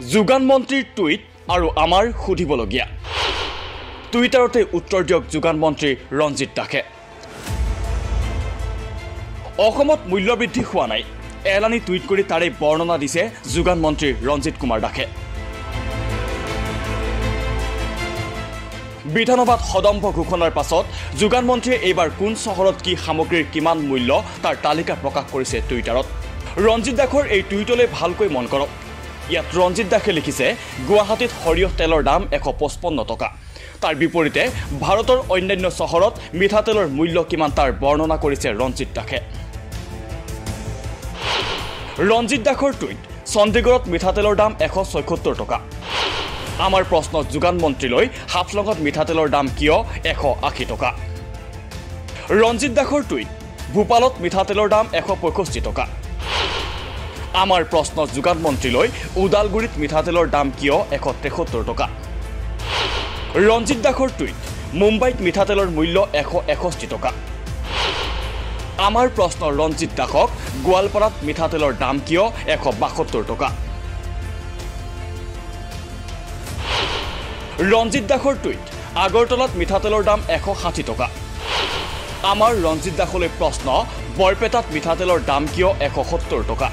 যোগান মন্ত্ৰীৰ টুইট আৰু আমাৰ সুধিবলগীয়া। টুইটাৰতে উত্তৰ দিয়ক যোগান মন্ত্ৰী ৰঞ্জিত দাসে। অসমত মূল্যবৃদ্ধি হোৱা নাই এলানি টুইট কৰি তাৰে বৰ্ণনা দিছে যোগান মন্ত্ৰী ৰঞ্জিত কুমাৰ দাসে। বিধানসভাত সদম্ভ ঘোষণাৰ পাছত যোগান মন্ত্ৰীয়ে এইবাৰ কোন চহৰত কি সামগ্ৰীৰ কিমান মূল্য তাৰ তালিকা প্ৰকাশ কৰিছে টুইটাৰত। ৰঞ্জিত দাসৰ এই টুইটলৈ ভালকৈ মন কৰক। ইয়াত ৰঞ্জিত দাসে লিখিছে গুৱাহাটীত সৰিয়হ তেলৰ দাম এশ পঁচপন্ন টকা। তাৰ বিপৰীতে ভাৰতৰ অন্যান্য চহৰত মিঠাতেলৰ মূল্য কিমান তাৰ বৰ্ণনা কৰিছে ৰঞ্জিত দাসে। ৰঞ্জিত দাসৰ টুইট চণ্ডীগড়ত মিঠাতেলৰ দাম এশ ছয়সত্তৰ টকা। আমাৰ প্ৰশ্ন যোগান মন্ত্ৰীলৈ হাফলঙত মিঠাতেলৰ দাম কিয় এশ আশী টকা? ৰঞ্জিত দাসৰ টুইট ভূপালত মিঠাতেলৰ দাম এশ পঁয়ষষ্ঠি টকা। আমাৰ প্ৰশ্ন যোগান মন্ত্ৰীলৈ ওদালগুৰিত মিঠাতেলৰ দাম কিয় এশ তেসত্তৰ টকা? ৰঞ্জিত দাসৰ টুইট মুম্বাইত মিঠাতেলৰ মূল্য এশ এষষ্ঠি টকা। আমাৰ প্ৰশ্ন ৰঞ্জিত দাসক গোৱালপাৰাত মিঠাতেলৰ দাম কিয় এশ বাসত্তৰ টকা? ৰঞ্জিত দাসৰ টুইট আগৰতলাত মিঠাতেলৰ দাম এশ ষাঠি টকা। আমাৰ ৰঞ্জিত দাসলৈ প্ৰশ্ন বৰপেটাত মিঠাতেলৰ দাম কিয় এশ সত্তৰ টকা?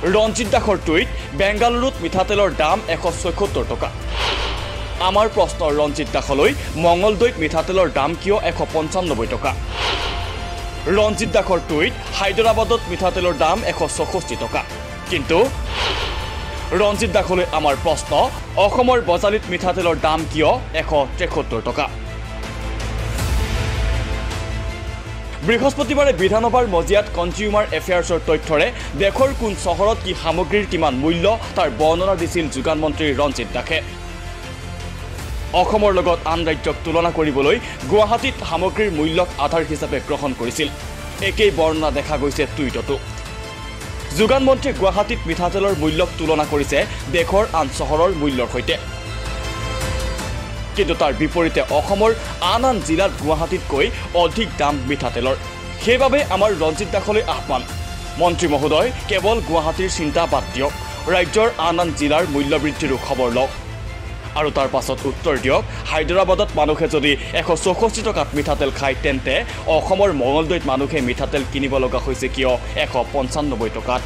ৰঞ্জিত দাসৰ টুইট বেংগালুৰুত মিঠাতেলৰ দাম এশ ছয়সত্তৰ টকা। আমাৰ প্ৰশ্ন ৰঞ্জিত দাসলৈ মঙলদৈত মিঠাতেলৰ দাম কিয় এশ পঞ্চান্নব্বৈ টকা? ৰঞ্জিত দাসৰ টুইট হায়দৰাবাদত মিঠাতেলৰ দাম এশ চৌষষ্ঠি টকা। কিন্তু ৰঞ্জিত দাসলৈ আমাৰ প্ৰশ্ন অসমৰ বজালীত মিঠাতেলৰ দাম কিয় এশ তেসত্তৰ টকা? বৃহস্পতিবাৰে বিধানসভাৰ মজিয়াত কনজিউমাৰ এফেয়াৰ্ছৰ তথ্যৰে দেশৰ কোন চহৰত কি সামগ্ৰীৰ কিমান মূল্য তাৰ বৰ্ণনা দিছিল যোগান মন্ত্ৰী ৰঞ্জিত দাসে। অসমৰ লগত আন ৰাজ্যক তুলনা কৰিবলৈ গুৱাহাটীত সামগ্ৰীৰ মূল্যক আধাৰ হিচাপে গ্ৰহণ কৰিছিল। একেই বৰ্ণনা দেখা গৈছে টুইটতো। যোগান মন্ত্ৰীয়ে গুৱাহাটীত মিঠাতেলৰ মূল্যক তুলনা কৰিছে দেশৰ আন চহৰৰ মূল্যৰ সৈতে। কিন্তু তাৰ বিপৰীতে অসমৰ আন আন জিলাত গুৱাহাটীতকৈ অধিক দাম মিঠাতেলৰ সেইবাবে আমাৰ ৰঞ্জিত দাসলৈ আহ্বান। মন্ত্ৰী মহোদয় কেৱল গুৱাহাটীৰ চিন্তা বাদ দিয়ক। ৰাজ্যৰ আন আন জিলাৰ মূল্য বৃদ্ধিৰো খবৰ লওক। আৰু তাৰ পাছত উত্তৰ দিয়ক হায়দৰাবাদত মানুহে যদি এশ চৌষষ্ঠি টকাত মিঠাতেল খায় তেন্তে অসমৰ মঙলদৈত মানুহে মিঠাতেল কিনিব লগা হৈছে কিয়? এশ পঞ্চান্নব্বৈ টকাত।